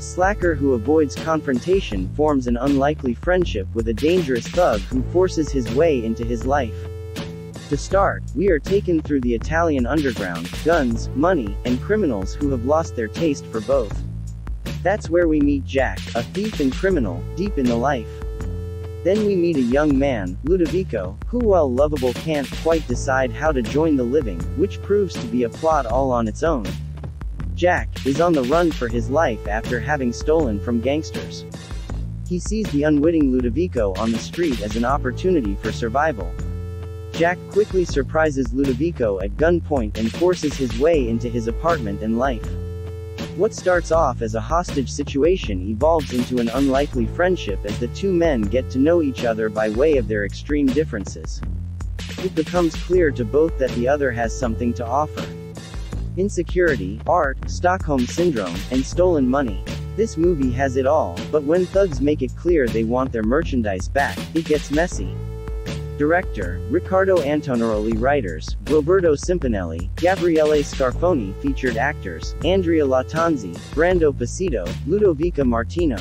slacker who avoids confrontation forms an unlikely friendship with a dangerous thug who forces his way into his life. To start, we are taken through the Italian underground, guns, money, and criminals who have lost their taste for both. That's where we meet Jack, a thief and criminal, deep in the life. Then we meet a young man, Ludovico, who while lovable can't quite decide how to join the living, which proves to be a plot all on its own. Jack is on the run for his life after having stolen from gangsters. He sees the unwitting Ludovico on the street as an opportunity for survival. Jack quickly surprises Ludovico at gunpoint and forces his way into his apartment and life. What starts off as a hostage situation evolves into an unlikely friendship as the two men get to know each other by way of their extreme differences. It becomes clear to both that the other has something to offer. Insecurity, art, Stockholm Syndrome, and stolen money. This movie has it all, but when thugs make it clear they want their merchandise back, it gets messy. Director, Riccardo Antonaroli Writers, Roberto Simpinelli, Gabriele Scarfoni Featured actors, Andrea Lattanzi, Brando Pacitto, Ludovica Martino.